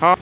Huh?